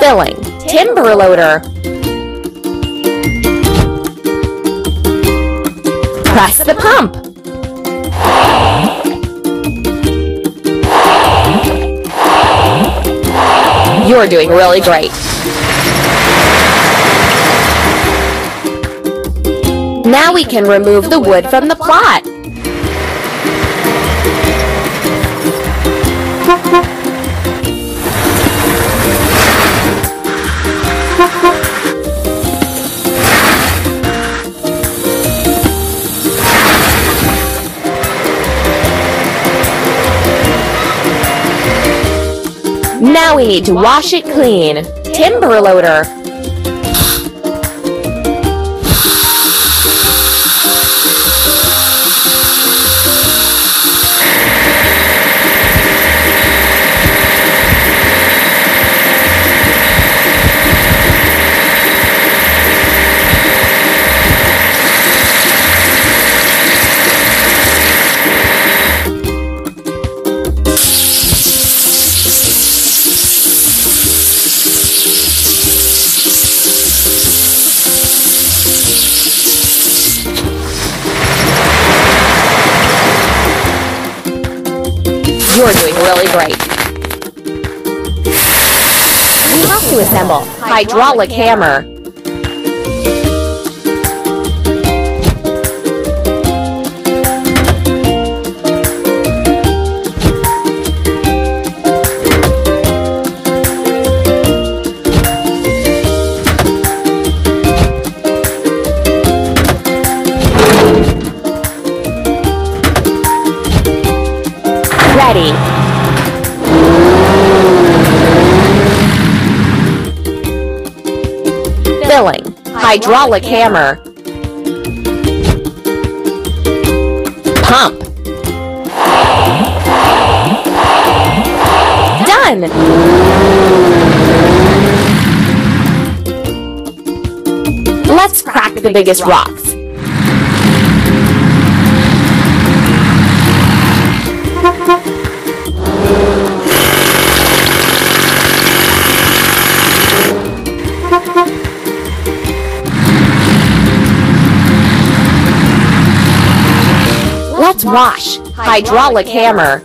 Filling. Timber loader. Press the pump. You're doing really great. Now we can remove the wood from the plot. Now we need to wash it clean. Timber loader. You're doing really great. We have to assemble hydraulic hammer. Ready. Filling. Hydraulic hammer. Pump. Done! Let's crack the biggest rocks. Let's wash. Hydraulic hammer.